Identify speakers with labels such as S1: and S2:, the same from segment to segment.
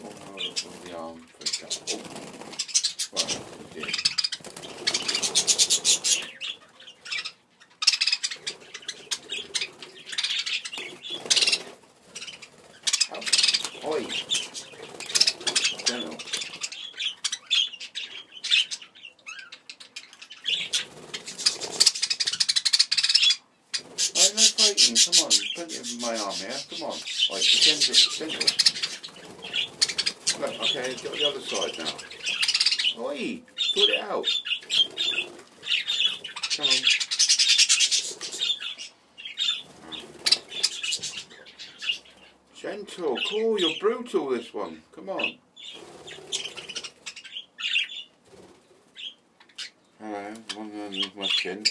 S1: Hold of the arm for example. Right, we did. Oh, oi! Gentle. Oh, fighting, come on, plenty of my arm here, eh? come on. Right, gentle, gentle. Look, okay, get the other side now. Oi, sort it out. Come on. Gentle, cool, you're brutal this one. Come on. Hello, one underneath my chin.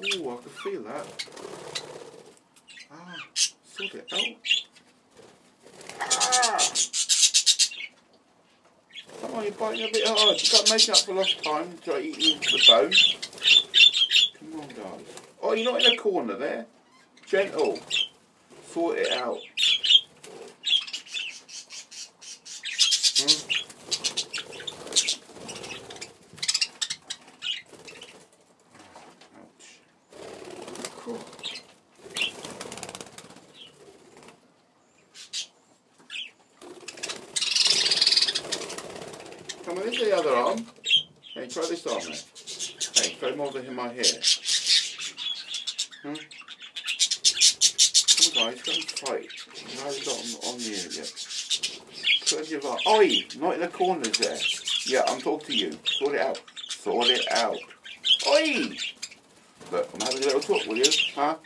S1: Ooh, I can feel that. Ah, sort it out. Ah! Come on, you're biting a bit hard. You've got to make up for lost time. Try eating the bone. Come on, guys. Oh, you're not in a corner there. Gentle. Sort it out. Hmm? Ouch. Cool. Come on, this the other arm. Hey, try this arm then. Hey, try more than my hair. Hmm? Come on, guys, go and fight. Got on, on ear yet. Put your arm. Oi! Not in the corners there. Yeah, I'm talking to you. Sort it out. Sort it out. Oi! Look, I'm having a little talk with you, huh?